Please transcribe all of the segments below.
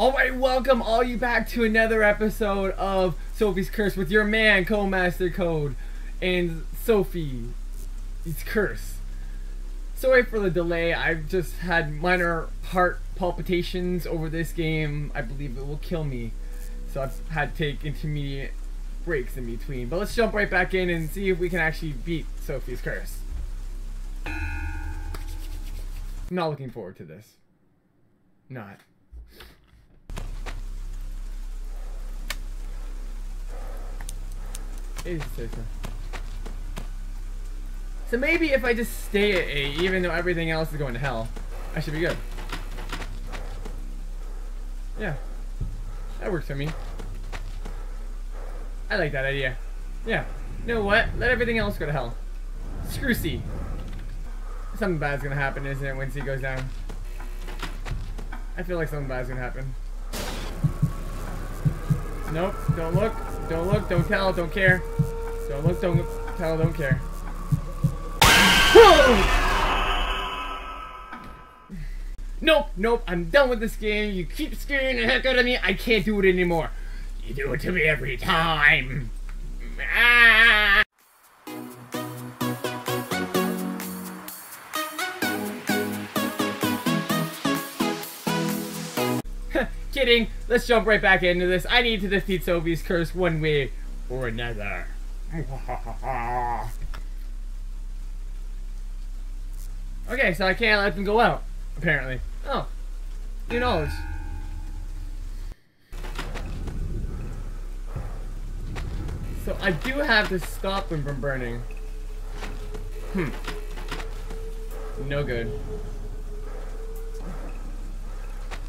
Alright, welcome all you back to another episode of Sophie's Curse with your man, CodeMasterCode, and Sophie. It's Curse. Sorry for the delay, I've just had minor heart palpitations over this game. I believe it will kill me. So I've had to take intermediate breaks in between. But let's jump right back in and see if we can actually beat Sophie's Curse. Not looking forward to this. Not. Is safer. So maybe if I just stay at A, even though everything else is going to hell, I should be good. Yeah. That works for me. I like that idea. Yeah. You know what? Let everything else go to hell. Screw C. Something bad's gonna happen, isn't it, when C goes down? I feel like something bad's gonna happen. Nope. Don't look. Don't look. Don't tell. Don't care. Don't look. Don't tell. Don't care. Nope, nope, I'm done with this game. You keep scaring the heck out of me. I can't do it anymore. You do it to me every time. Ah! Kidding. Let's jump right back into this. I need to defeat Sophie's curse one way or another. okay, so I can't let them go out, apparently. Oh. Who knows? So I do have to stop them from burning. Hmm. No good.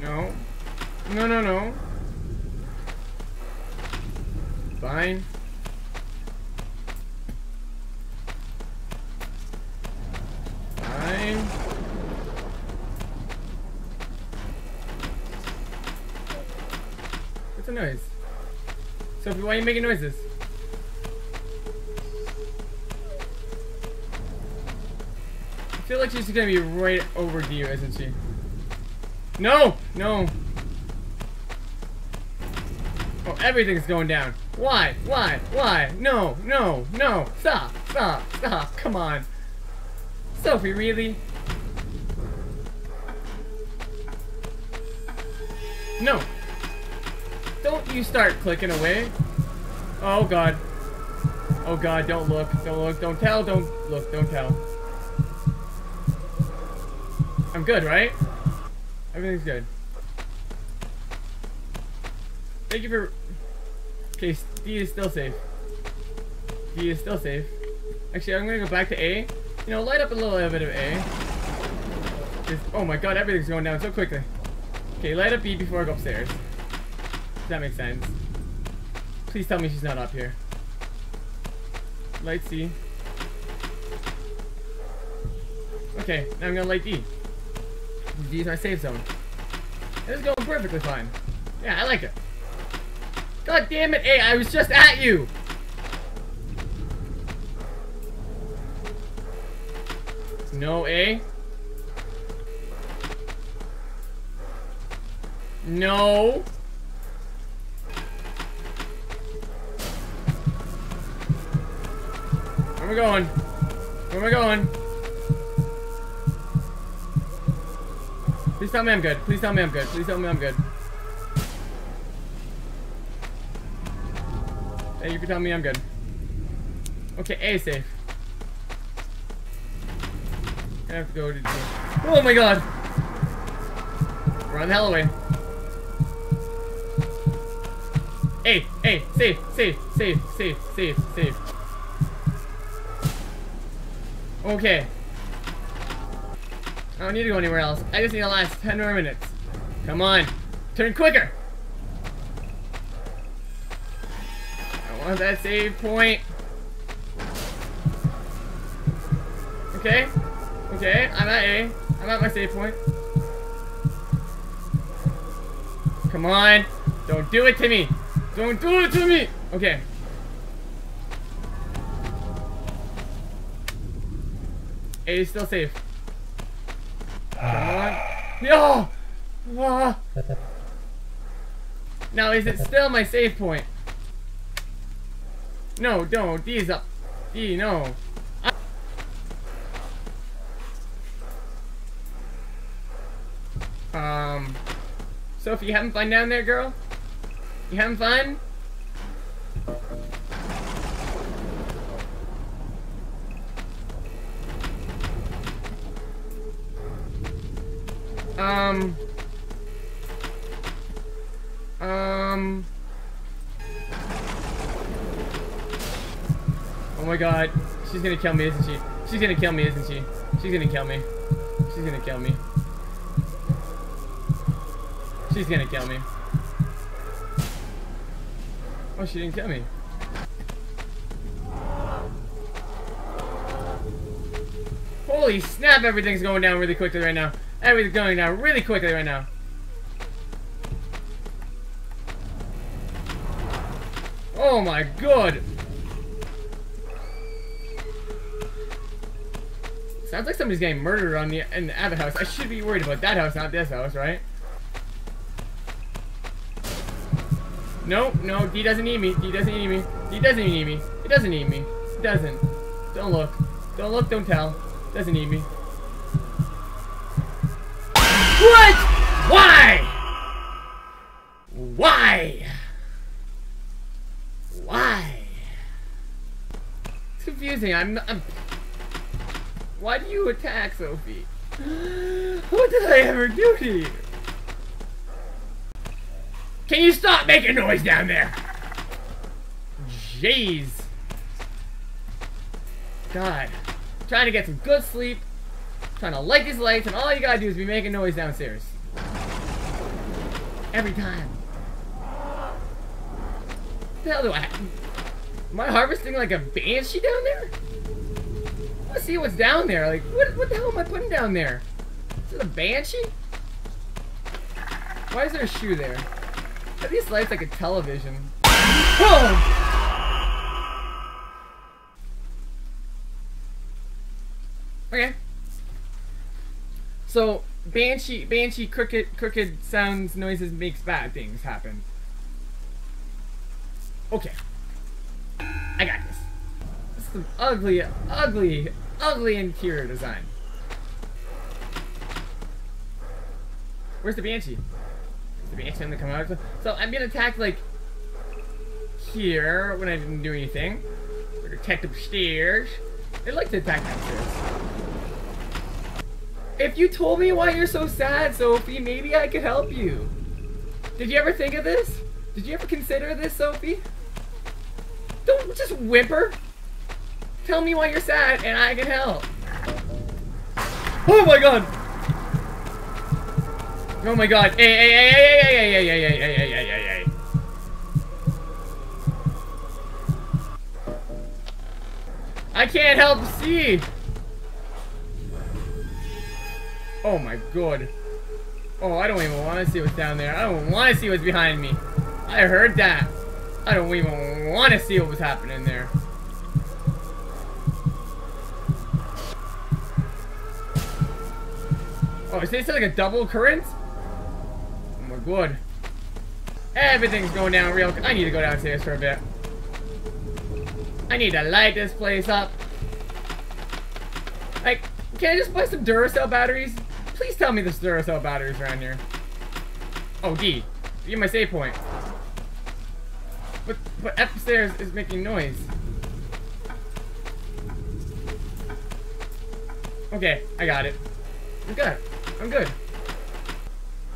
No. No, no, no. Fine. Fine. What's the noise? Sophie, why are you making noises? I feel like she's gonna be right over to you, isn't she? No! No! Oh, everything's going down. Why? Why? Why? No, no, no. Stop, stop, stop. Come on. Sophie, really? No. Don't you start clicking away. Oh, God. Oh, God, don't look. Don't look. Don't tell. Don't look. Don't tell. I'm good, right? Everything's good. Thank you for... Okay, D is still safe. D is still safe. Actually, I'm gonna go back to A. You know, light up a little bit of A. Oh my god, everything's going down so quickly. Okay, light up B before I go upstairs. Does that make sense? Please tell me she's not up here. Light C. Okay, now I'm gonna light D. D is my safe zone. This is going perfectly fine. Yeah, I like it. God damn it, A, I was just at you! No, A? No. Where am I going? Where am I going? Please tell me I'm good. Please tell me I'm good. Please tell me I'm good. Thank you for telling me I'm good. Okay, A safe. I have to go to D. Oh my god! Run the hell away. A, A, safe, safe, safe, safe, safe, safe. Okay. I don't need to go anywhere else. I just need to last 10 more minutes. Come on. Turn quicker. Want that save point. Okay. Okay, I'm at A. I'm at my save point. Come on. Don't do it to me. Don't do it to me. Okay. A is still safe. Come on. Yo! Ah. Now, is it still my save point? No, don't. D is up. D, no. Um, Sophie, you having fun down there, girl? You having fun? Um. Um. My god. She's gonna kill me, isn't she? She's gonna kill me, isn't she? She's gonna kill me. She's gonna kill me. She's gonna kill me. Oh, she didn't kill me. Holy snap, everything's going down really quickly right now. Everything's going down really quickly right now. Oh my god! Sounds like somebody's getting murdered on the in the Abbott house. I should be worried about that house, not this house, right? No, no, D doesn't need me. D doesn't need me. D doesn't need me. He doesn't need me. He doesn't. Don't look. Don't look, don't tell. Doesn't need me. What? Why? Why? Why? It's confusing. I'm, I'm... Why do you attack, Sophie? What did I ever do to you? Can you stop making noise down there? Jeez. God. Trying to get some good sleep. Trying to light these lights, and all you gotta do is be making noise downstairs. Every time. What the hell do I Am I harvesting like a banshee down there? I wanna see what's down there. Like, what, what the hell am I putting down there? Is it a banshee? Why is there a shoe there? Are these lights like a television? Boom! Okay. So banshee, banshee, crooked, crooked sounds, noises makes bad things happen. Okay. I got this. This is some ugly, ugly, ugly interior design. Where's the banshee? Is the banshee gonna come out? So I'm gonna attack like here when I didn't do anything. Or attack upstairs. I'd like to attack downstairs. If you told me why you're so sad, Sophie, maybe I could help you. Did you ever think of this? Did you ever consider this, Sophie? Don't just whimper. Tell me why you're sad and I can help. Oh my god! Oh my god. Hey, hey, hey, hey, hey, hey, hey, hey, hey, hey, hey, hey, hey. I can't help see. Oh my god. Oh, I don't even want to see what's down there. I don't want to see what's behind me. I heard that. I don't even want to see what was happening there. Oh, is this like a double current? Oh my god. Everything's going down real... I need to go downstairs for a bit. I need to light this place up. Like, can I just buy some Duracell batteries? Please tell me there's Duracell batteries around here. Oh, D. Give my save point. But, but upstairs is making noise. Okay, I got it. Good. I'm good.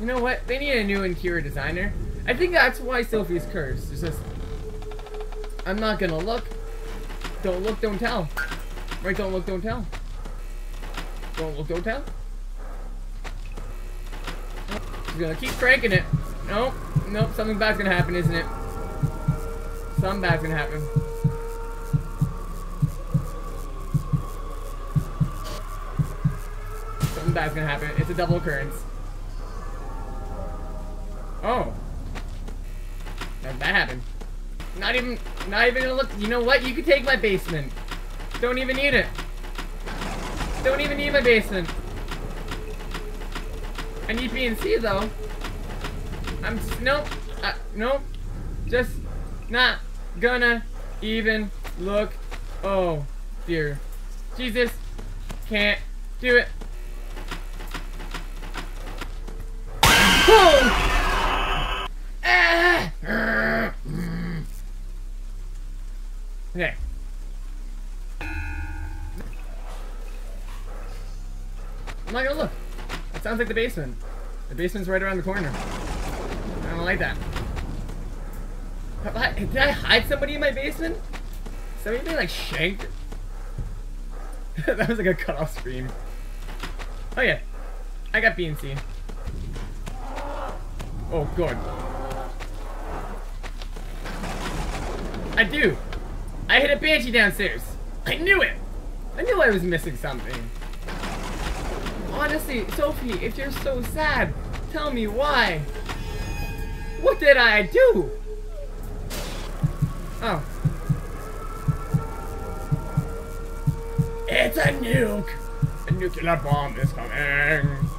You know what? They need a new interior designer. I think that's why Sophie's cursed. It's just... I'm not gonna look. Don't look, don't tell. Right, don't look, don't tell. Don't look, don't tell. She's gonna keep cranking it. Nope. Nope. Something bad's gonna happen, isn't it? Something bad's gonna happen. Something bad's gonna happen. It's a double occurrence. Oh. That, happened. Not even, not even gonna look. You know what? You can take my basement. Don't even need it. Don't even need my basement. I need B and C though. I'm nope. I, nope. Just not gonna even look. Oh, dear. Jesus. Can't do it. Okay. I'm not gonna look. That sounds like the basement. The basement's right around the corner. I don't like that. Did I hide somebody in my basement? Somebody being like shanked? that was like a cut off scream. Oh yeah. I got B and C. Oh good. I do. I hit a banshee downstairs. I knew it. I knew I was missing something. Honestly, Sophie, if you're so sad, tell me why. What did I do? Oh. It's a nuke! A nuclear bomb is coming!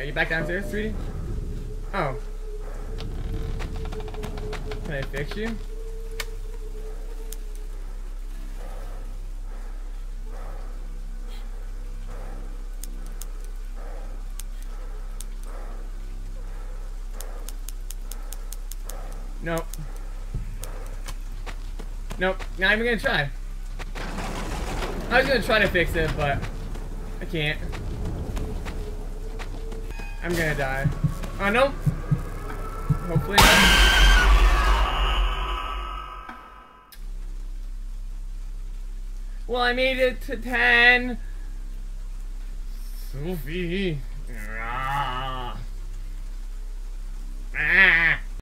Are you back downstairs, sweetie? Oh. Can I fix you? Nope. Nope, not even gonna try. I was gonna try to fix it, but I can't. I'm gonna die. Oh no! Hopefully not. Well, I made it to 10. Sophie.